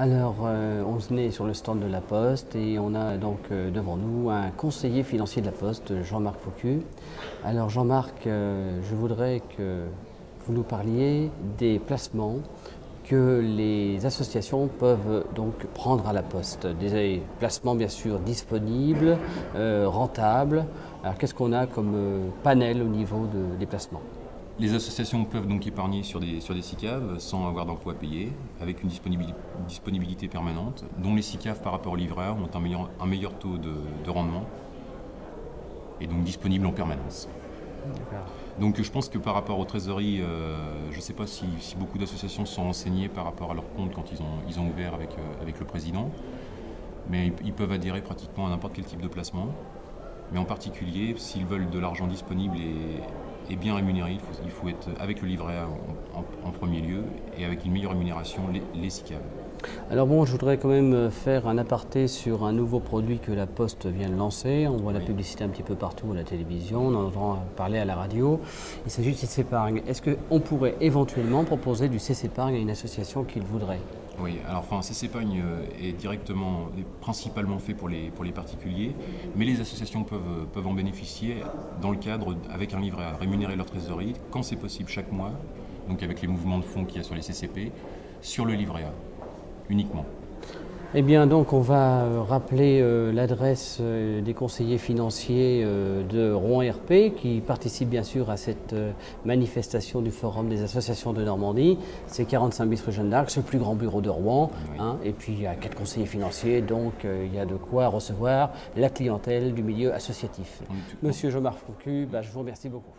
Alors, euh, on est sur le stand de la Poste et on a donc euh, devant nous un conseiller financier de la Poste, Jean-Marc Faucu. Alors, Jean-Marc, euh, je voudrais que vous nous parliez des placements que les associations peuvent donc prendre à la Poste. Des placements bien sûr disponibles, rentables. Alors, qu'est-ce qu'on a comme panel au niveau des placements? Les associations peuvent donc épargner sur des, sur des SICAV sans avoir d'emploi payé, avec une disponibilité, permanente, dont les SICAV par rapport aux livreurs ont un meilleur, un meilleur taux de, rendement et donc disponibles en permanence. Donc je pense que par rapport aux trésoreries, euh, je ne sais pas si, beaucoup d'associations sont renseignées par rapport à leur compte quand ils ont, ils ont ouvert avec, euh, avec le président, mais ils peuvent adhérer pratiquement à n'importe quel type de placement. Mais en particulier, s'ils veulent de l'argent disponible et, est bien rémunéré. Il faut, être avec le livret en, premier lieu et avec une meilleure rémunération, les, les Alors bon, je voudrais quand même faire un aparté sur un nouveau produit que la Poste vient de lancer. On voit la publicité un petit peu partout à la télévision, on en entend parler à la radio. Il s'agit de CCPargne. Est-ce qu'on pourrait éventuellement proposer du CCPargne à une association qui le voudrait? Oui, alors enfin, CCPAGNE euh, est directement, principalement fait pour les, particuliers, mais les associations peuvent, peuvent en bénéficier dans le cadre, avec un livret à rémunérer leur trésorerie, quand c'est possible chaque mois, donc avec les mouvements de fonds qu'il y a sur les CCP, sur le livret A, uniquement. Eh bien, donc, on va euh, rappeler euh, l'adresse euh, des conseillers financiers de Rouen RP qui participent bien sûr à cette manifestation du Forum des associations de Normandie. C'est 45 bis rue Jeanne d'Arc, c'est le plus grand bureau de Rouen. Hein. et puis, il y a quatre conseillers financiers, donc il y a de quoi recevoir la clientèle du milieu associatif. Monsieur Jean-Marc Foucu, bah, je vous remercie beaucoup.